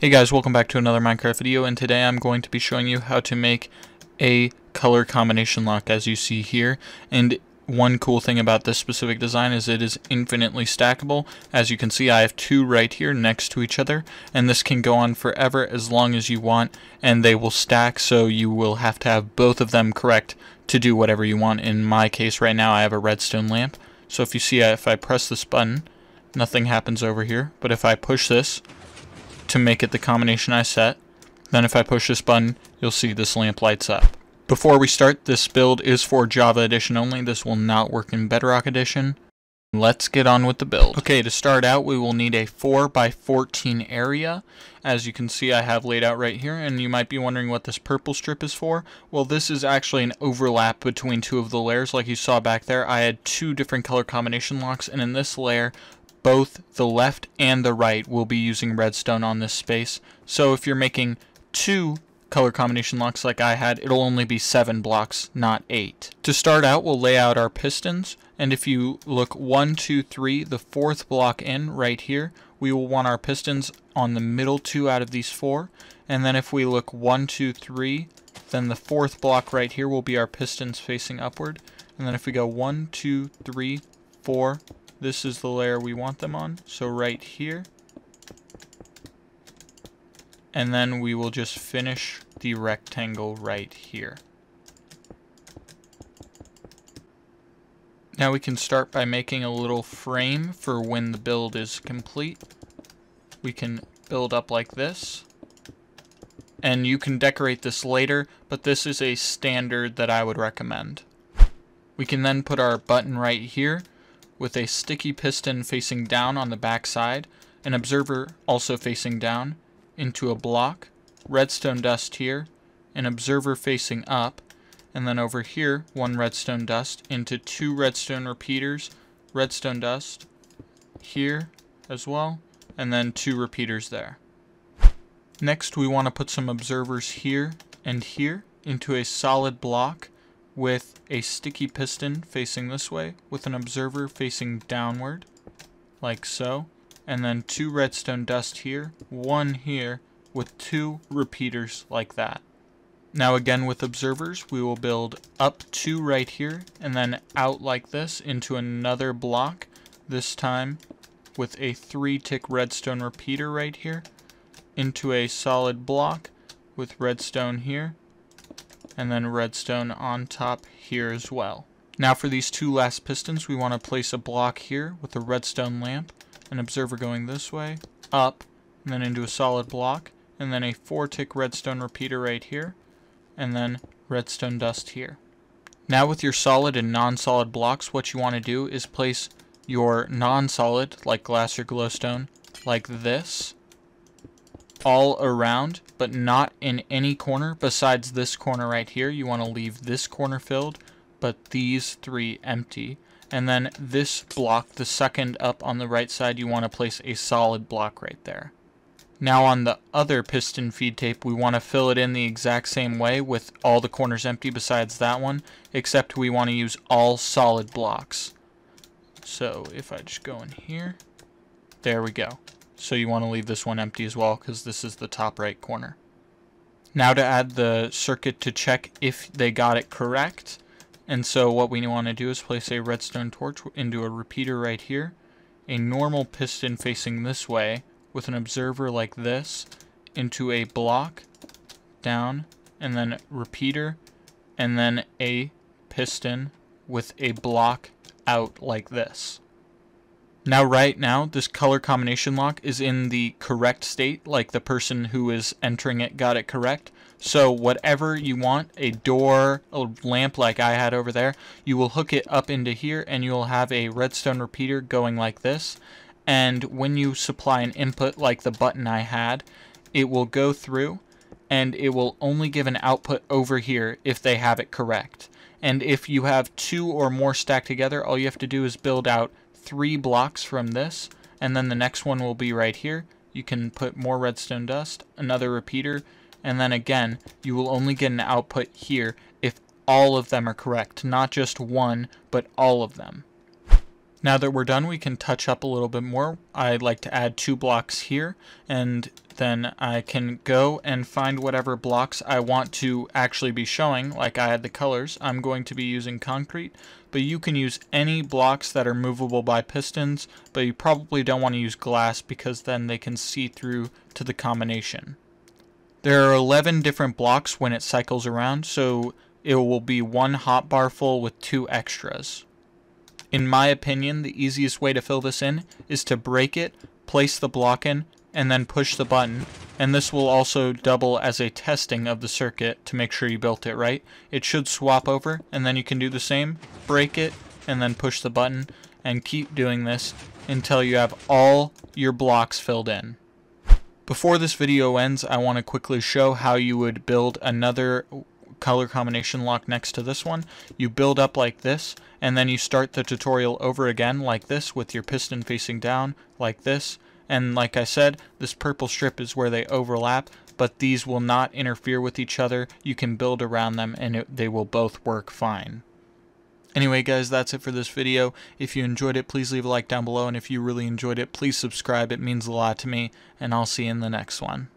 Hey guys, welcome back to another Minecraft video, and today I'm going to be showing you how to make a color combination lock as you see here. And one cool thing about this specific design is it is infinitely stackable. As you can see, I have two right here next to each other, and this can go on forever as long as you want, and they will stack, so you will have to have both of them correct to do whatever you want. In my case right now, I have a redstone lamp, so if you see, if I press this button, nothing happens over here, but if I push this, to make it the combination I set. Then if I push this button, you'll see this lamp lights up. Before we start, this build is for Java Edition only. This will not work in Bedrock Edition. Let's get on with the build. Okay, to start out, we will need a 4 by 14 area. As you can see, I have laid out right here, and you might be wondering what this purple strip is for. Well, this is actually an overlap between two of the layers. Like you saw back there, I had two different color combination locks, and in this layer, both the left and the right will be using redstone on this space. So if you're making two color combination locks like I had, it'll only be seven blocks, not eight. To start out, we'll lay out our pistons, and if you look one, two, three, the fourth block in right here, we will want our pistons on the middle two out of these four, and then if we look one, two, three, then the fourth block right here will be our pistons facing upward, and then if we go one, two, three, four, this is the layer we want them on. So right here. And then we will just finish the rectangle right here. Now we can start by making a little frame for when the build is complete. We can build up like this. And you can decorate this later, but this is a standard that I would recommend. We can then put our button right here with a sticky piston facing down on the back side, an observer also facing down, into a block, redstone dust here, an observer facing up, and then over here, one redstone dust into two redstone repeaters, redstone dust here as well, and then two repeaters there. Next, we want to put some observers here and here into a solid block with a sticky piston facing this way with an observer facing downward like so and then two redstone dust here one here with two repeaters like that. Now again with observers we will build up two right here and then out like this into another block this time with a three tick redstone repeater right here into a solid block with redstone here and then redstone on top here as well. Now for these two last pistons, we want to place a block here with a redstone lamp, an observer going this way, up, and then into a solid block, and then a four tick redstone repeater right here, and then redstone dust here. Now with your solid and non-solid blocks, what you want to do is place your non-solid, like glass or glowstone, like this, all around, but not in any corner besides this corner right here. You want to leave this corner filled, but these three empty. And then this block, the second up on the right side, you want to place a solid block right there. Now on the other piston feed tape, we want to fill it in the exact same way with all the corners empty besides that one, except we want to use all solid blocks. So if I just go in here, there we go. So you want to leave this one empty as well because this is the top right corner. Now to add the circuit to check if they got it correct. And so what we want to do is place a redstone torch into a repeater right here. A normal piston facing this way with an observer like this into a block down and then repeater and then a piston with a block out like this. Now right now, this color combination lock is in the correct state, like the person who is entering it got it correct. So whatever you want, a door, a lamp like I had over there, you will hook it up into here and you'll have a redstone repeater going like this. And when you supply an input like the button I had, it will go through and it will only give an output over here if they have it correct. And if you have two or more stacked together, all you have to do is build out three blocks from this, and then the next one will be right here. You can put more redstone dust, another repeater, and then again, you will only get an output here if all of them are correct, not just one, but all of them. Now that we're done, we can touch up a little bit more. I'd like to add two blocks here, and then I can go and find whatever blocks I want to actually be showing, like I had the colors. I'm going to be using concrete, but you can use any blocks that are movable by pistons, but you probably don't want to use glass because then they can see through to the combination. There are 11 different blocks when it cycles around, so it will be one hotbar full with two extras. In my opinion, the easiest way to fill this in is to break it, place the block in, and then push the button. And this will also double as a testing of the circuit to make sure you built it right. It should swap over, and then you can do the same, break it, and then push the button, and keep doing this until you have all your blocks filled in. Before this video ends, I want to quickly show how you would build another color combination lock next to this one. You build up like this, and then you start the tutorial over again like this with your piston facing down like this. And like I said, this purple strip is where they overlap, but these will not interfere with each other. You can build around them and it, they will both work fine. Anyway guys, that's it for this video. If you enjoyed it, please leave a like down below, and if you really enjoyed it, please subscribe. It means a lot to me, and I'll see you in the next one.